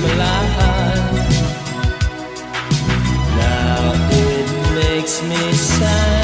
Heaven help me when you call my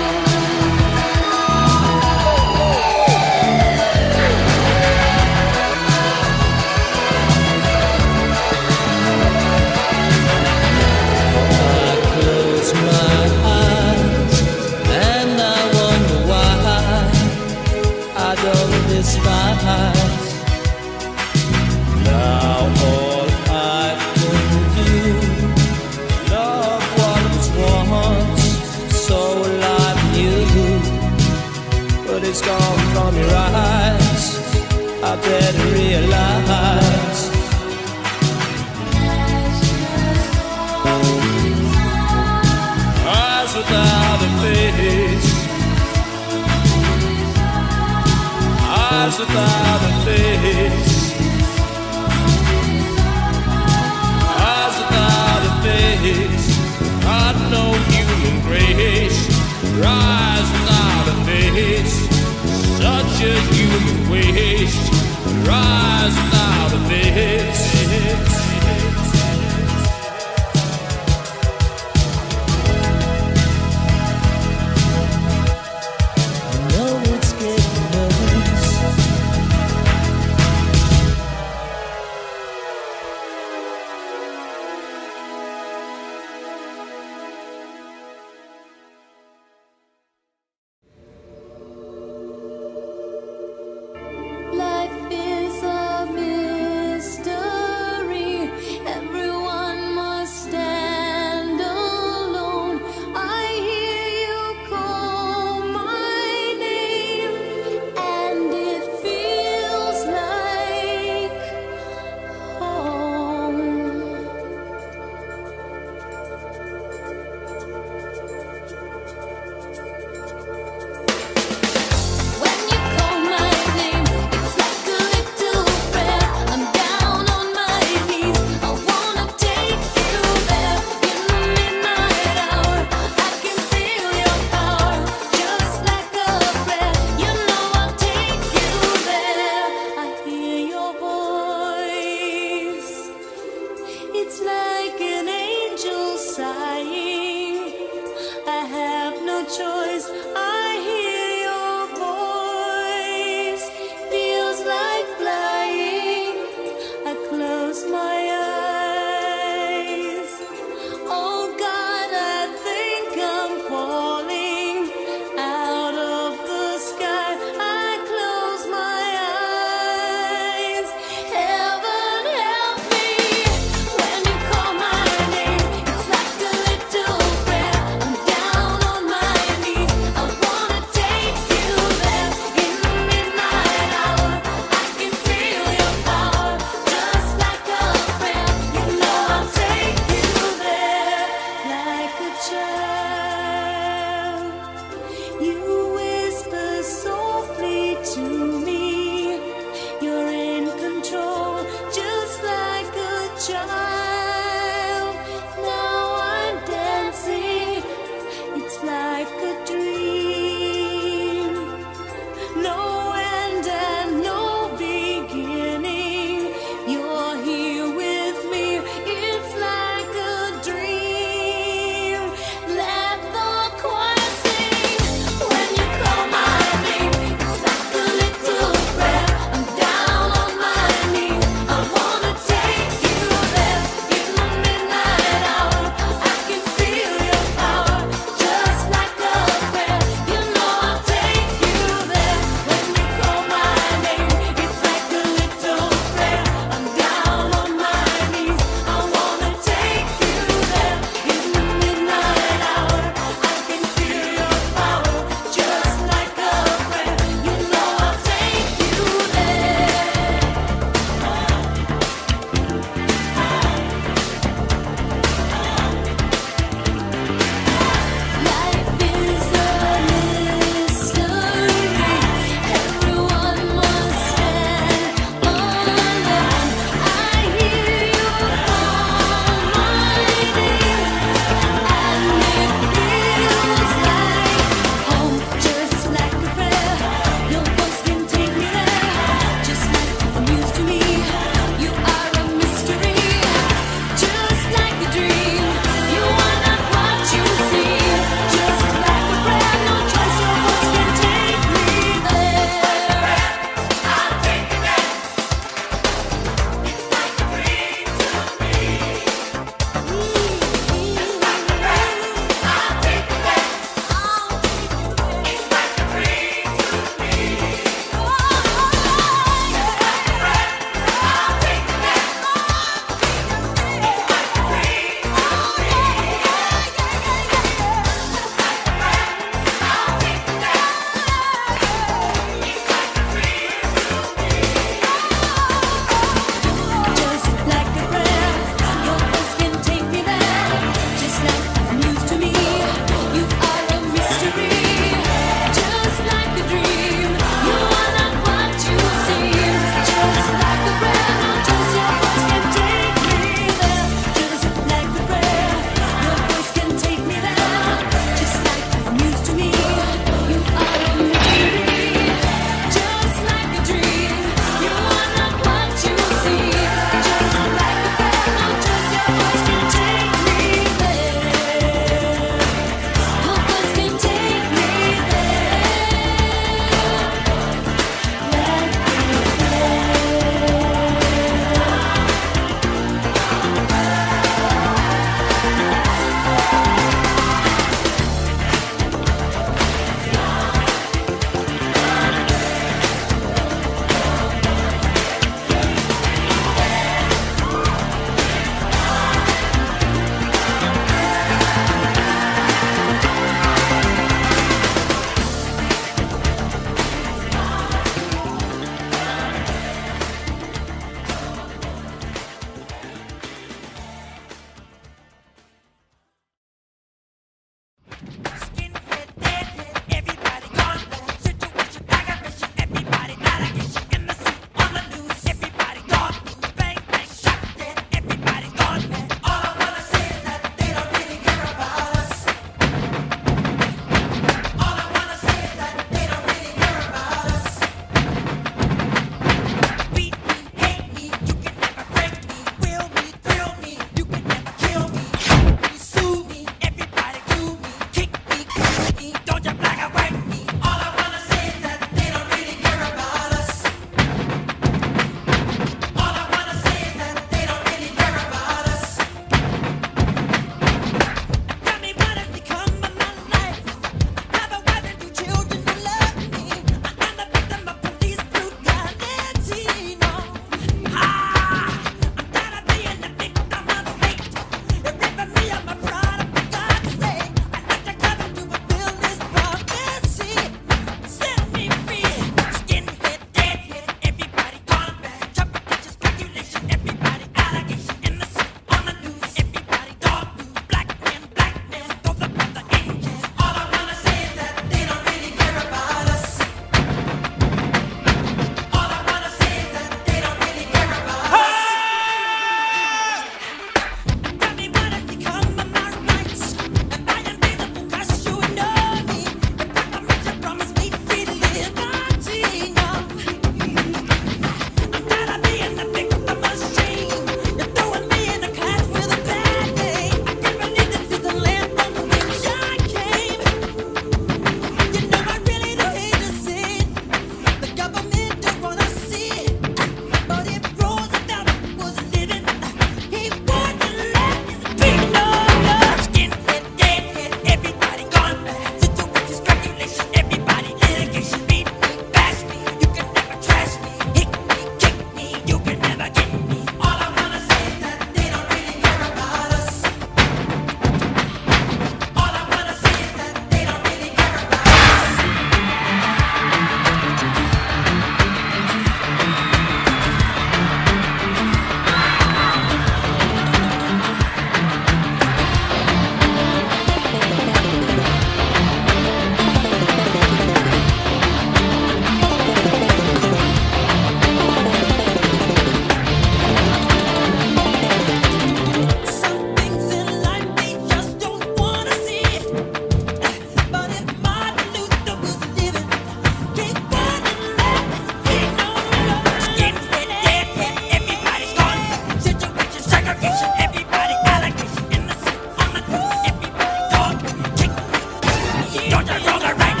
right.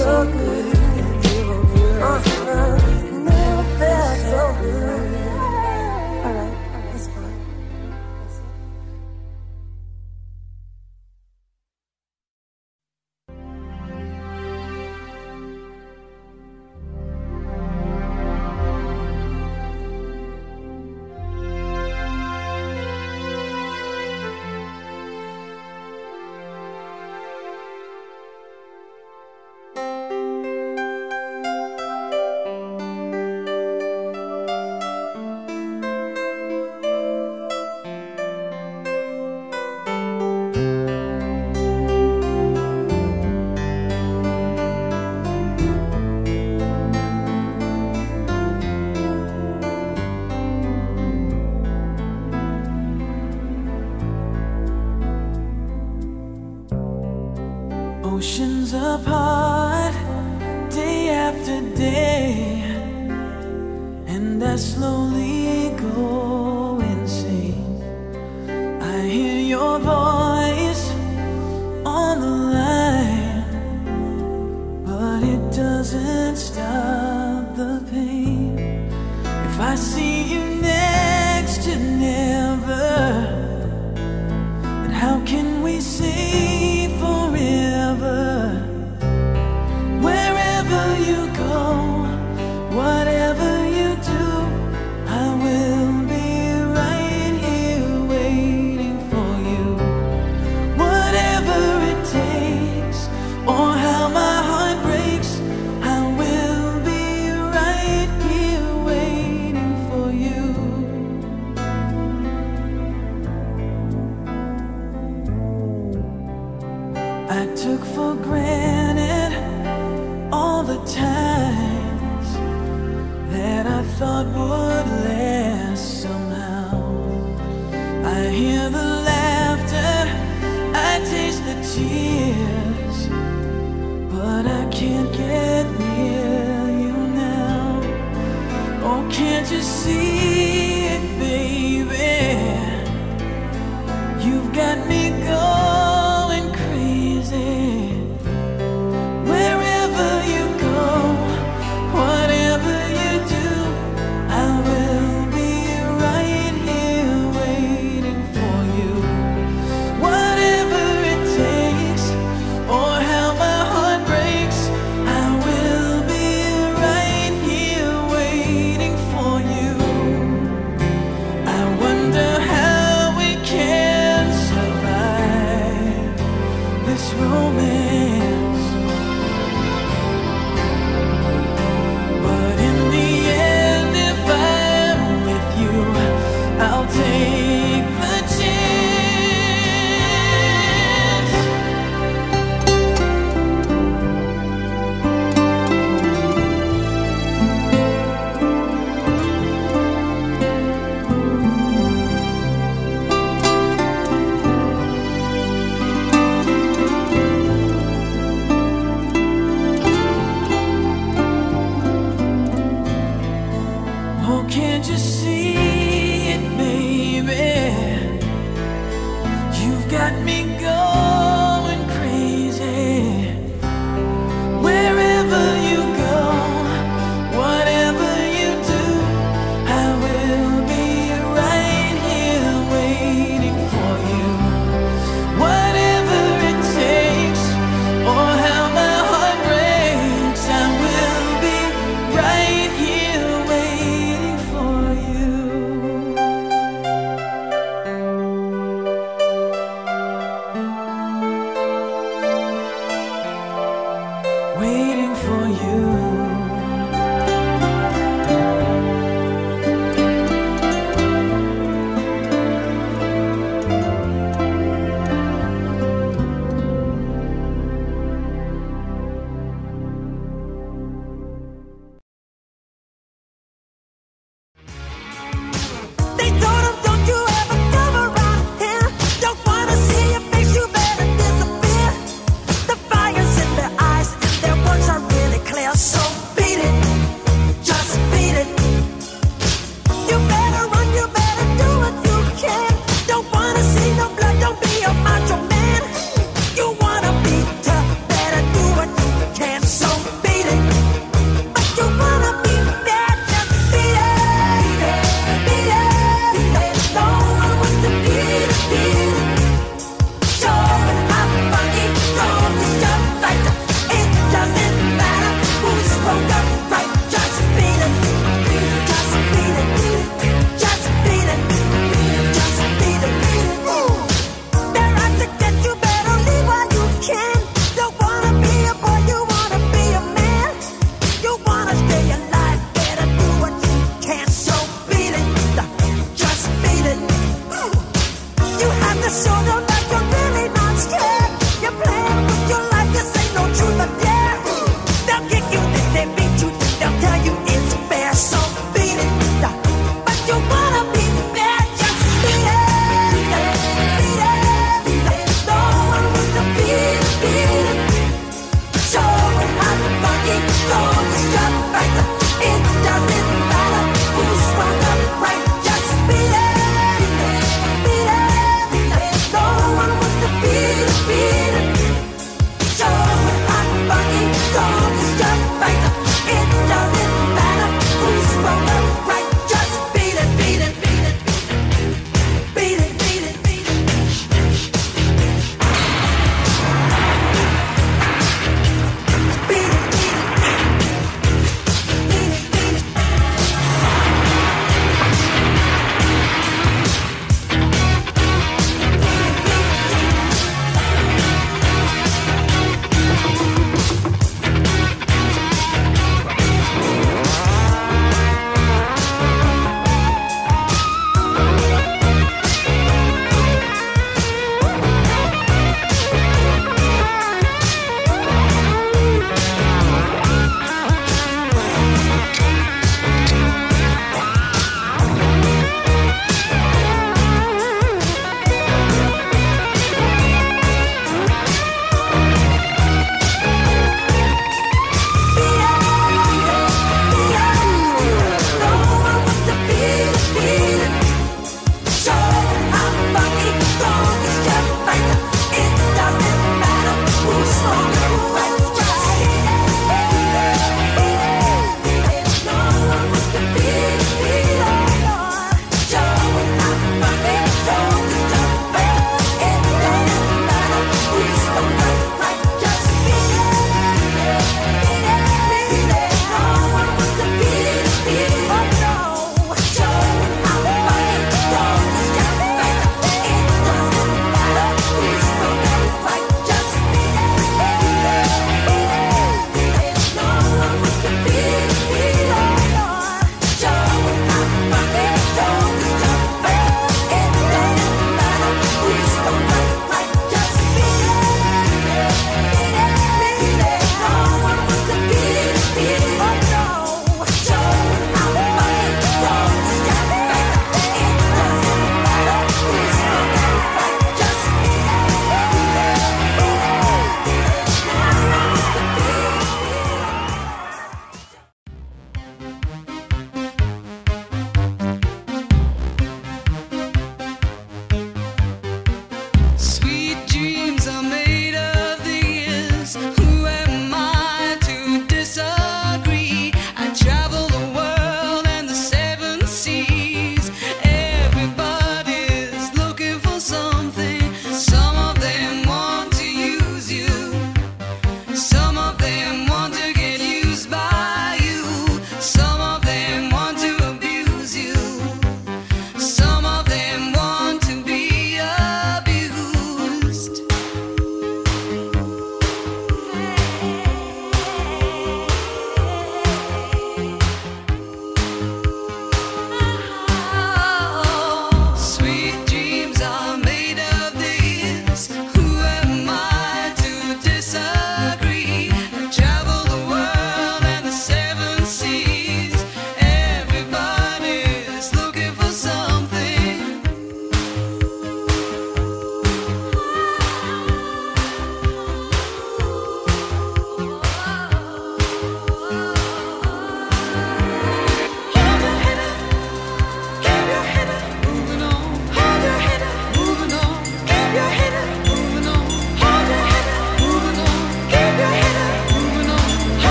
So good.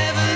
never